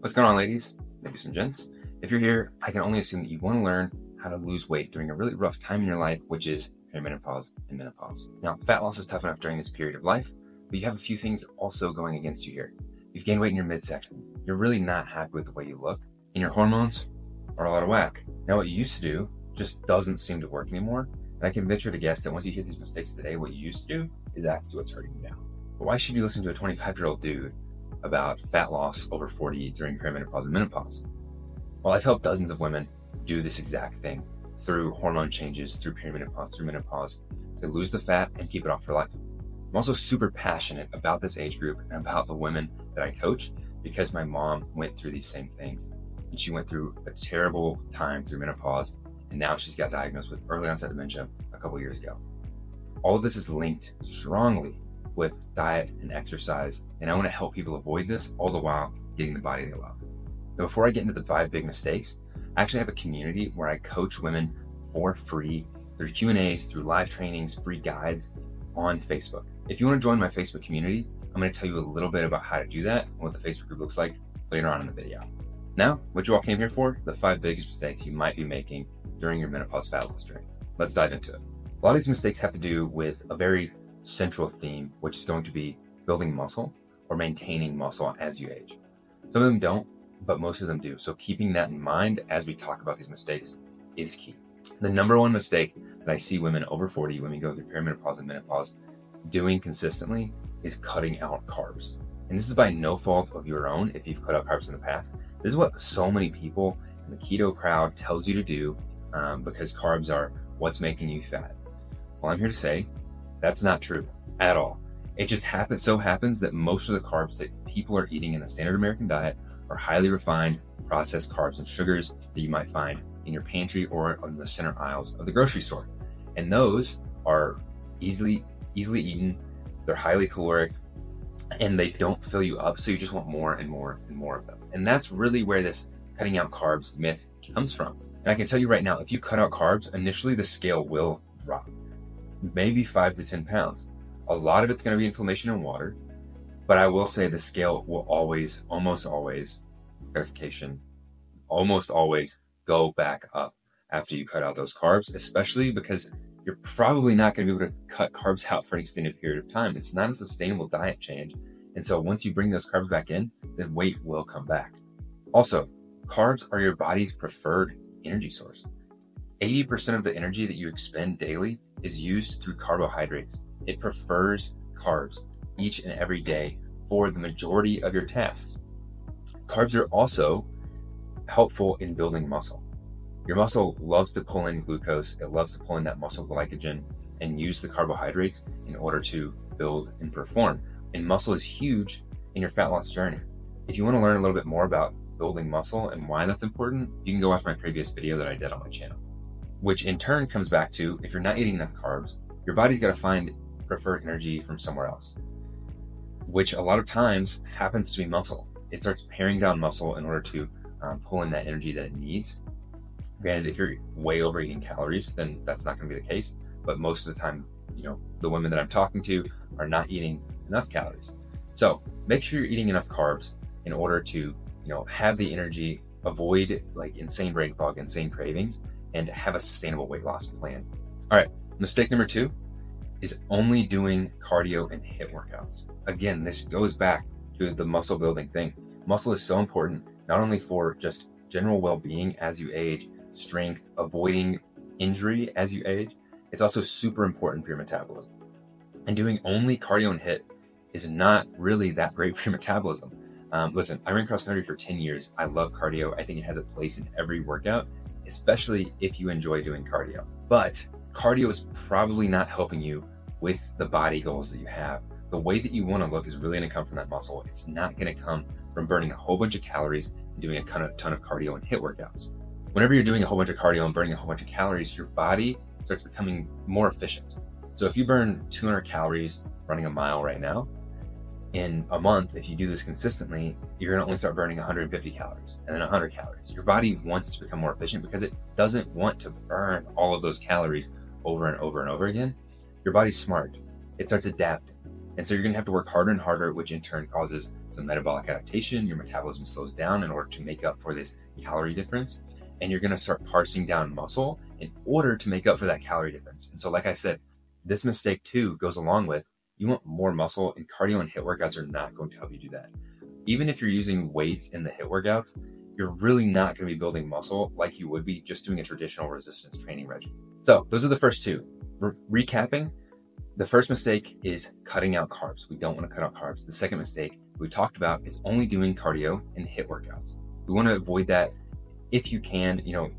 What's going on, ladies? Maybe some gents. If you're here, I can only assume that you want to learn how to lose weight during a really rough time in your life, which is perimenopause and menopause. Now, fat loss is tough enough during this period of life, but you have a few things also going against you here. You've gained weight in your midsection. You're really not happy with the way you look, and your hormones are a lot of whack. Now, what you used to do just doesn't seem to work anymore. And I can venture to guess that once you hit these mistakes today, what you used to do is actually what's hurting you now. But why should you listen to a 25 year old dude about fat loss over 40 during perimenopause and menopause? Well, I've helped dozens of women do this exact thing through hormone changes, through perimenopause, through menopause, to lose the fat and keep it off for life. I'm also super passionate about this age group and about the women that I coach because my mom went through these same things. And she went through a terrible time through menopause, and now she's got diagnosed with early onset dementia a couple years ago. All of this is linked strongly with diet and exercise, and I want to help people avoid this all the while getting the body they love. Now, before I get into the five big mistakes, I actually have a community where I coach women for free through Q&As, through live trainings, free guides on Facebook. If you want to join my Facebook community, I'm going to tell you a little bit about how to do that and what the Facebook group looks like later on in the video. Now, what you all came here for, the five biggest mistakes you might be making during your menopause fat loss journey. Let's dive into it. A lot of these mistakes have to do with a very central theme, which is going to be building muscle or maintaining muscle as you age. Some of them don't, but most of them do. So keeping that in mind as we talk about these mistakes is key. The number one mistake that I see women over 40, women go through perimenopause and menopause, doing consistently is cutting out carbs. And this is by no fault of your own if you've cut out carbs in the past. This is what so many people in the keto crowd tells you to do um, because carbs are what's making you fat. Well, I'm here to say that's not true at all. It just happens so happens that most of the carbs that people are eating in the standard American diet are highly refined, processed carbs and sugars that you might find in your pantry or on the center aisles of the grocery store. And those are easily easily eaten, they're highly caloric, and they don't fill you up, so you just want more and more and more of them. And that's really where this cutting out carbs myth comes from. And I can tell you right now, if you cut out carbs, initially the scale will drop, maybe five to 10 pounds. A lot of it's going to be inflammation and water, but I will say the scale will always, almost always, clarification, almost always go back up after you cut out those carbs, especially because you're probably not going to be able to cut carbs out for an extended period of time. It's not a sustainable diet change. And so once you bring those carbs back in, then weight will come back. Also, carbs are your body's preferred energy source. 80% of the energy that you expend daily is used through carbohydrates. It prefers carbs each and every day for the majority of your tasks. Carbs are also helpful in building muscle. Your muscle loves to pull in glucose, it loves to pull in that muscle glycogen and use the carbohydrates in order to build and perform. And muscle is huge in your fat loss journey. If you want to learn a little bit more about building muscle and why that's important, you can go watch my previous video that I did on my channel. Which in turn comes back to if you're not eating enough carbs, your body's got to find preferred energy from somewhere else, which a lot of times happens to be muscle. It starts paring down muscle in order to um, pull in that energy that it needs. Granted, if you're way overeating calories, then that's not going to be the case. But most of the time, you know, the women that I'm talking to are not eating enough calories. So make sure you're eating enough carbs in order to, you know, have the energy, avoid like insane brain fog, insane cravings, and have a sustainable weight loss plan. All right, mistake number two is only doing cardio and HIIT workouts. Again, this goes back to the muscle building thing. Muscle is so important, not only for just general well being as you age, strength, avoiding injury as you age, it's also super important for your metabolism. And doing only cardio and HIIT is not really that great for your metabolism. Um, listen, I ran cross country for 10 years. I love cardio. I think it has a place in every workout, especially if you enjoy doing cardio. But cardio is probably not helping you with the body goals that you have. The way that you want to look is really going to come from that muscle. It's not going to come from burning a whole bunch of calories and doing a ton of, ton of cardio and HIIT workouts. Whenever you're doing a whole bunch of cardio and burning a whole bunch of calories, your body starts becoming more efficient. So if you burn 200 calories running a mile right now, in a month, if you do this consistently, you're going to only start burning 150 calories and then 100 calories. Your body wants to become more efficient because it doesn't want to burn all of those calories over and over and over again. Your body's smart. It starts adapting. And so you're going to have to work harder and harder, which in turn causes some metabolic adaptation. Your metabolism slows down in order to make up for this calorie difference. And you're going to start parsing down muscle in order to make up for that calorie difference. And so, like I said, this mistake too goes along with you want more muscle, and cardio and HIIT workouts are not going to help you do that. Even if you're using weights in the HIIT workouts, you're really not going to be building muscle like you would be just doing a traditional resistance training regimen. So, those are the first two. Re- recapping, the first mistake is cutting out carbs. We don't want to cut out carbs. The second mistake we talked about is only doing cardio and HIIT workouts. We want to avoid that if you can, you know,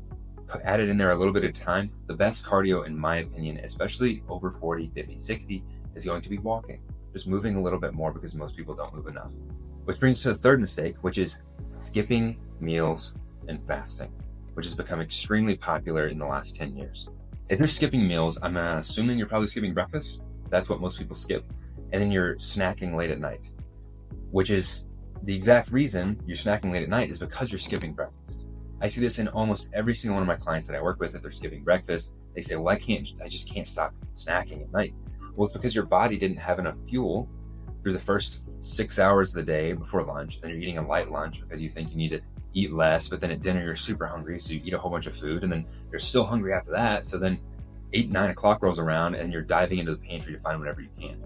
add it in there a little bit of time. The best cardio, in my opinion, especially over 40, 50, 60, is going to be walking, just moving a little bit more because most people don't move enough. Which brings us to the third mistake, which is skipping meals and fasting, which has become extremely popular in the last 10 years. If you're skipping meals, I'm assuming you're probably skipping breakfast that's what most people skip. And then you're snacking late at night, which is the exact reason you're snacking late at night is because you're skipping breakfast. I see this in almost every single one of my clients that I work with. If they're skipping breakfast, they say, "Well, I can't. I just can't stop snacking at night." Well, it's because your body didn't have enough fuel through the first six hours of the day before lunch. Then you're eating a light lunch because you think you need to eat less. But then at dinner, you're super hungry, so you eat a whole bunch of food, and then you're still hungry after that. So then eight, nine o'clock rolls around and you're diving into the pantry to find whatever you can.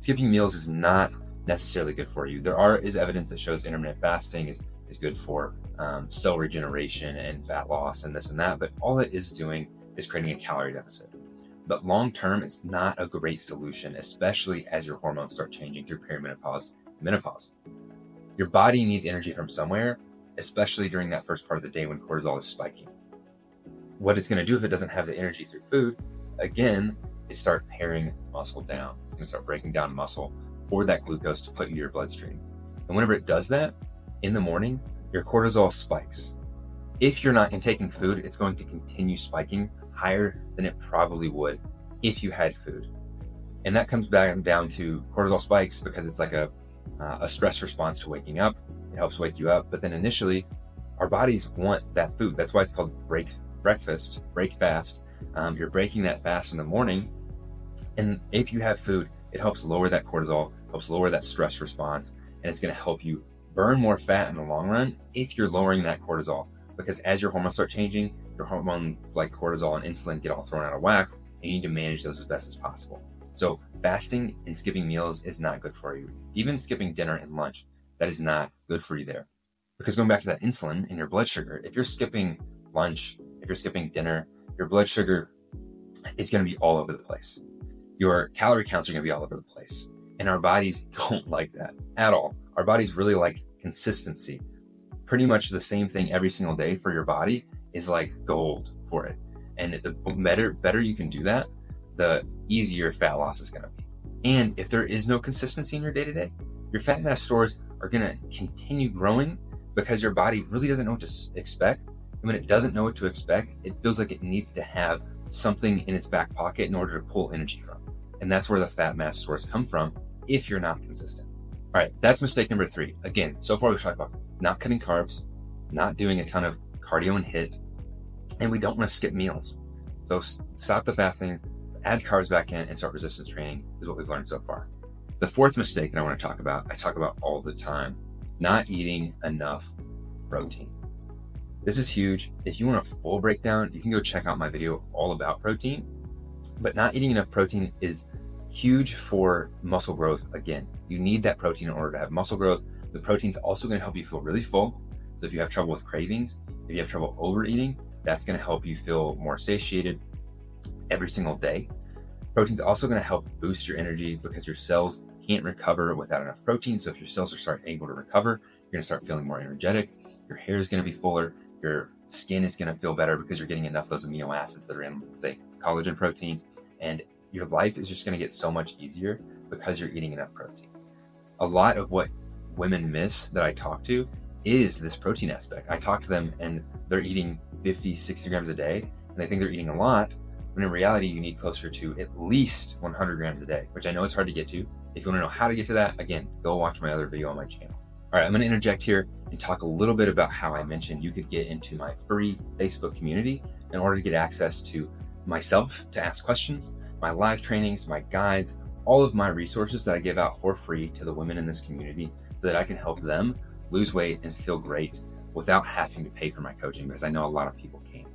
Skipping meals is not necessarily good for you. There are is evidence that shows intermittent fasting is, is good for um, cell regeneration and fat loss and this and that, but all it is doing is creating a calorie deficit. But long term, it's not a great solution, especially as your hormones start changing through perimenopause menopause. Your body needs energy from somewhere, especially during that first part of the day when cortisol is spiking what it's going to do if it doesn't have the energy through food, again, is start paring muscle down. It's going to start breaking down muscle for that glucose to put into your bloodstream. And whenever it does that in the morning, your cortisol spikes. If you're not intaking food, it's going to continue spiking higher than it probably would if you had food. And that comes back down to cortisol spikes because it's like a, uh, a stress response to waking up. It helps wake you up. But then initially, our bodies want that food. That's why it's called break breakfast, break fast. Um, you're breaking that fast in the morning. And if you have food, it helps lower that cortisol, helps lower that stress response, and it's going to help you burn more fat in the long run if you're lowering that cortisol. Because as your hormones start changing, your hormones like cortisol and insulin get all thrown out of whack, and you need to manage those as best as possible. So, fasting and skipping meals is not good for you. Even skipping dinner and lunch, that is not good for you there. Because going back to that insulin in your blood sugar, if you're skipping lunch if you're skipping dinner, your blood sugar is going to be all over the place. Your calorie counts are going to be all over the place. And our bodies don't like that at all. Our bodies really like consistency. Pretty much the same thing every single day for your body is like gold for it. And the better, better you can do that, the easier fat loss is going to be. And if there is no consistency in your day to day, your fat mass stores are going to continue growing because your body really doesn't know what to expect and when it doesn't know what to expect, it feels like it needs to have something in its back pocket in order to pull energy from. And that's where the fat mass stores come from if you're not consistent. All right, that's mistake number three. Again, so far we've talked about not cutting carbs, not doing a ton of cardio and HIIT, and we don't want to skip meals. So stop the fasting, add carbs back in, and start resistance training is what we've learned so far. The fourth mistake that I want to talk about, I talk about all the time, not eating enough protein. This is huge. If you want a full breakdown, you can go check out my video all about protein. But not eating enough protein is huge for muscle growth. Again, you need that protein in order to have muscle growth. The protein's also going to help you feel really full. So if you have trouble with cravings, if you have trouble overeating, that's going to help you feel more satiated every single day. Protein's also going to help boost your energy because your cells can't recover without enough protein. So if your cells are starting able to recover, you're going to start feeling more energetic. Your hair is going to be fuller your skin is going to feel better because you're getting enough of those amino acids that are in, say, collagen protein. And your life is just going to get so much easier because you're eating enough protein. A lot of what women miss that I talk to is this protein aspect. I talk to them and they're eating 50, 60 grams a day, and they think they're eating a lot, when in reality, you need closer to at least 100 grams a day, which I know is hard to get to. If you want to know how to get to that, again, go watch my other video on my channel. All right, I'm going to interject here and talk a little bit about how I mentioned you could get into my free Facebook community in order to get access to myself to ask questions, my live trainings, my guides, all of my resources that I give out for free to the women in this community so that I can help them lose weight and feel great without having to pay for my coaching because I know a lot of people can't.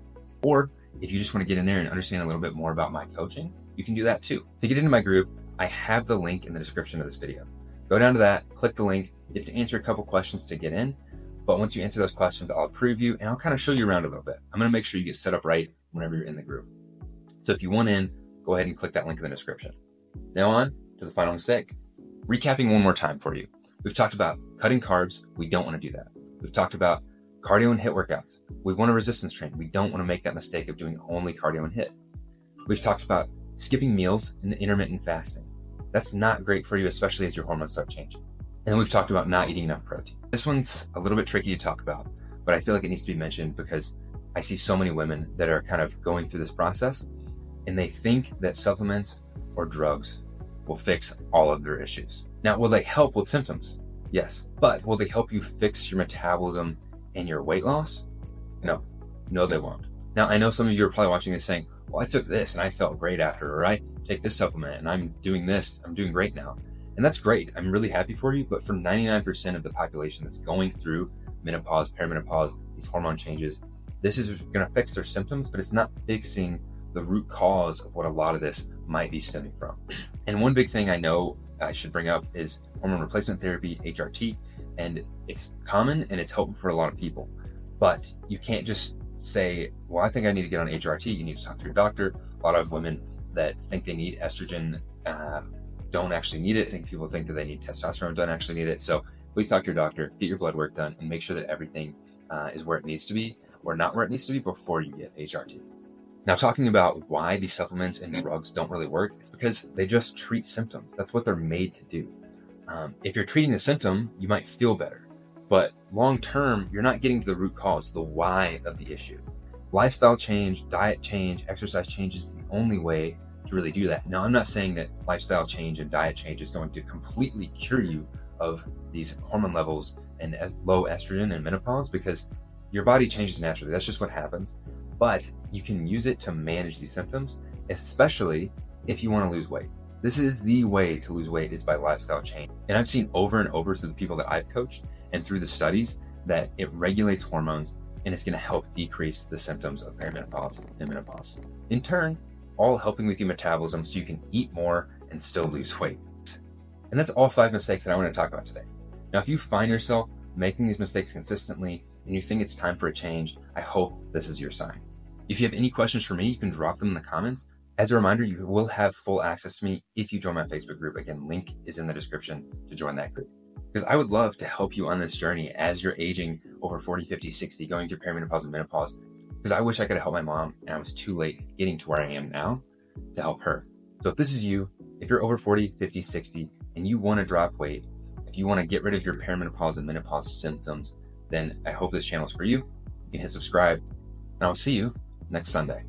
Or if you just want to get in there and understand a little bit more about my coaching, you can do that too. To get into my group, I have the link in the description of this video. Go down to that, click the link. You have to answer a couple questions to get in. But once you answer those questions, I'll approve you and I'll kind of show you around a little bit. I'm going to make sure you get set up right whenever you're in the group. So if you want in, go ahead and click that link in the description. Now on to the final mistake. Recapping one more time for you. We've talked about cutting carbs. We don't want to do that. We've talked about cardio and HIIT workouts. We want to resistance train. We don't want to make that mistake of doing only cardio and HIIT. We've talked about skipping meals and intermittent fasting. That's not great for you, especially as your hormones start changing. And then we've talked about not eating enough protein. This one's a little bit tricky to talk about, but I feel like it needs to be mentioned because I see so many women that are kind of going through this process and they think that supplements or drugs will fix all of their issues. Now, will they help with symptoms? Yes. But will they help you fix your metabolism and your weight loss? No. No, they won't. Now, I know some of you are probably watching this saying, well, I took this and I felt great after, or I take this supplement and I'm doing this, I'm doing great now. And that's great. I'm really happy for you. But for 99% of the population that's going through menopause, perimenopause, these hormone changes, this is going to fix their symptoms, but it's not fixing the root cause of what a lot of this might be stemming from. And one big thing I know I should bring up is hormone replacement therapy, HRT, and it's common and it's helpful for a lot of people. But you can't just say, well, I think I need to get on HRT. You need to talk to your doctor. A lot of women that think they need estrogen um, don't actually need it. I think people think that they need testosterone, don't actually need it. So please talk to your doctor, get your blood work done, and make sure that everything uh, is where it needs to be or not where it needs to be before you get HRT. Now, talking about why these supplements and drugs don't really work, it's because they just treat symptoms. That's what they're made to do. Um, if you're treating the symptom, you might feel better. But long term, you're not getting to the root cause, the why of the issue. Lifestyle change, diet change, exercise change is the only way to really do that. Now, I'm not saying that lifestyle change and diet change is going to completely cure you of these hormone levels and low estrogen and menopause because your body changes naturally. That's just what happens. But you can use it to manage these symptoms, especially if you want to lose weight. This is the way to lose weight is by lifestyle change. And I've seen over and over through the people that I've coached and through the studies that it regulates hormones and it's going to help decrease the symptoms of perimenopause and menopause. In turn, all helping with your metabolism so you can eat more and still lose weight. And that's all five mistakes that I want to talk about today. Now, if you find yourself making these mistakes consistently and you think it's time for a change, I hope this is your sign. If you have any questions for me, you can drop them in the comments. As a reminder, you will have full access to me if you join my Facebook group. Again, link is in the description to join that group. Because I would love to help you on this journey as you're aging over 40, 50, 60, going through perimenopause and menopause, because I wish I could have helped my mom and I was too late getting to where I am now to help her. So if this is you, if you're over 40, 50, 60, and you want to drop weight, if you want to get rid of your perimenopause and menopause symptoms, then I hope this channel is for you. You can hit subscribe, and I'll see you next Sunday.